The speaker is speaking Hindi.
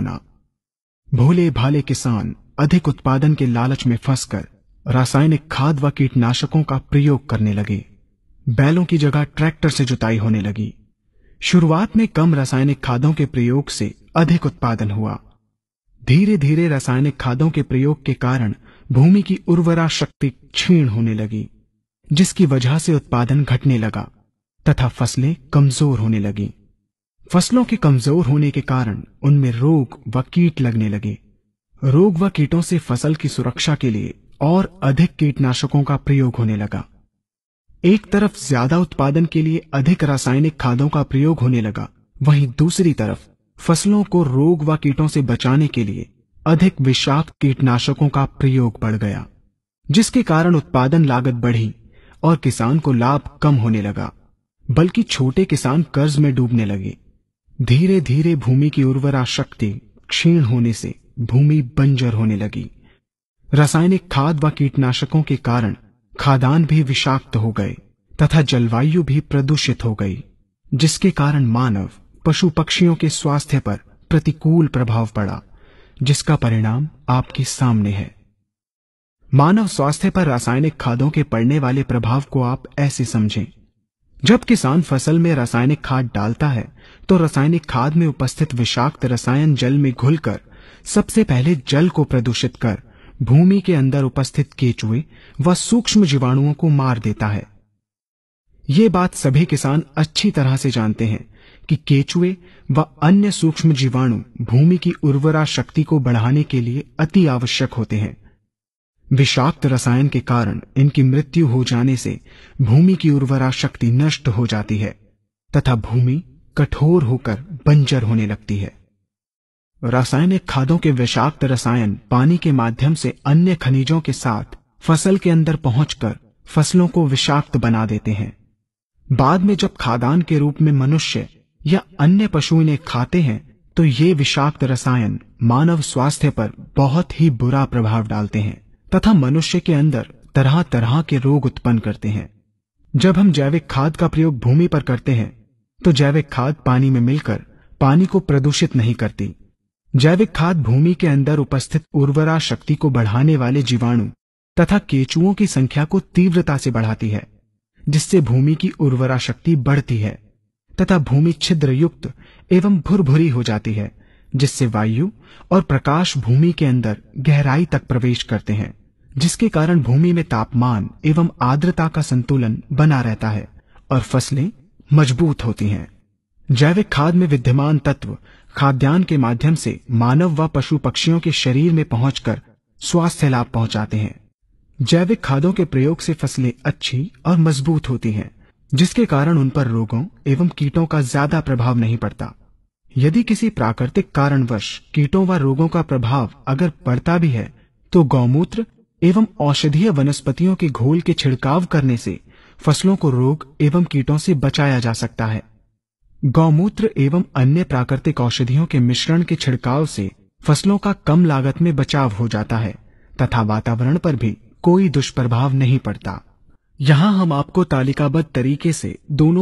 गुना भोले भाले किसान, अधिक उत्पादन के लालच में फंसकर रासायनिक खाद व कीटनाशकों का प्रयोग करने लगे। बैलों की जगह ट्रैक्टर से जुताई होने लगी। शुरुआत में कम रासायनिक खादों के प्रयोग से अधिक उत्पादन हुआ। धीरे धीरे रासायनिक खादों के प्रयोग के कारण भूमि की उर्वरा शक्ति क्षीण होने लगी, जिसकी वजह से उत्पादन घटने लगा तथा फ़सलें कमज़ोर होने लगी। फ़सलों के कमज़ोर होने के कारण उनमें रोग व कीट लगने लगे। रोग व कीटों से फ़सल की सुरक्षा के लिए और अधिक कीटनाशकों का प्रयोग होने लगा। एक तरफ़ ज़्यादा उत्पादन के लिए अधिक रासायनिक खादों का प्रयोग होने लगा। वहीं दूसरी तरफ़ फ़सलों को रोग व कीटों से बचाने के लिए अधिक विषाक्त कीटनाशकों का प्रयोग बढ़ गया, जिसके कारण उत्पादन लागत बढ़ी और किसान को लाभ कम होने लगा, बल्कि छोटे किसान कर्ज में डूबने लगे। धीरे धीरे भूमि की उर्वरा शक्ति क्षीण होने से भूमि बंजर होने लगी। रासायनिक खाद व कीटनाशकों के कारण खादान भी विषाक्त हो गए तथा जलवायु भी प्रदूषित हो गई, जिसके कारण मानव, पशु पक्षियों के स्वास्थ्य पर प्रतिकूल प्रभाव पड़ा, जिसका परिणाम आपके सामने है। मानव स्वास्थ्य पर रासायनिक खादों के पड़ने वाले प्रभाव को आप ऐसे समझें। जब किसान फ़सल में रासायनिक खाद डालता है तो रासायनिक खाद में उपस्थित विषाक्त रसायन जल में घुलकर, सबसे पहले जल को प्रदूषित कर, भूमि के अंदर उपस्थित केचुए व सूक्ष्म जीवाणुओं को मार देता है। ये बात सभी किसान अच्छी तरह से जानते हैं कि केचुए व अन्य सूक्ष्म जीवाणु भूमि की उर्वरा शक्ति को बढ़ाने के लिए अति आवश्यक होते हैं। विषाक्त रसायन के कारण इनकी मृत्यु हो जाने से भूमि की उर्वरा शक्ति नष्ट हो जाती है, तथा भूमि कठोर होकर बंजर होने लगती है। रासायनिक खादों के विषाक्त रसायन पानी के माध्यम से अन्य खनिजों के साथ फ़सल के अंदर पहुंचकर फ़सलों को विषाक्त बना देते हैं। बाद में जब खादान के रूप में मनुष्य या अन्य पशु इन्हें खाते हैं तो ये विषाक्त रसायन मानव स्वास्थ्य पर बहुत ही बुरा प्रभाव डालते हैं। तथा मनुष्य के अंदर तरह तरह के रोग उत्पन्न करते हैं। जब हम जैविक खाद का प्रयोग भूमि पर करते हैं तो जैविक खाद पानी में मिलकर पानी को प्रदूषित नहीं करती। जैविक खाद भूमि के अंदर उपस्थित उर्वरा शक्ति को बढ़ाने वाले जीवाणु तथा केचुओं की संख्या को तीव्रता से बढ़ाती है, जिससे भूमि की उर्वरा शक्ति बढ़ती है तथा भूमि छिद्र युक्त एवं भुरभुरी हो जाती है, जिससे वायु और प्रकाश भूमि के अंदर गहराई तक प्रवेश करते हैं। जिसके कारण भूमि में तापमान एवं आर्द्रता का संतुलन बना रहता है और फ़सलें मज़बूत होती हैं। जैविक खाद में विद्यमान तत्व खाद्यान्न के माध्यम से मानव व पशु पक्षियों के शरीर में पहुंचकर स्वास्थ्य लाभ पहुंचाते हैं। जैविक खादों के प्रयोग से फ़सलें अच्छी और मज़बूत होती हैं, जिसके कारण उन पर रोगों एवं कीटों का ज़्यादा प्रभाव नहीं पड़ता। यदि किसी प्राकृतिक कारणवश कीटों व रोगों का प्रभाव अगर पड़ता भी है तो गौमूत्र एवं औषधीय वनस्पतियों के घोल के छिड़काव करने से फ़सलों को रोग एवं कीटों से बचाया जा सकता है। गौमूत्र एवं अन्य प्राकृतिक औषधियों के मिश्रण के छिड़काव से फ़सलों का कम लागत में बचाव हो जाता है, तथा वातावरण पर भी कोई दुष्प्रभाव नहीं पड़ता। यहाँ हम आपको तालिकाबद्ध तरीके से दोनों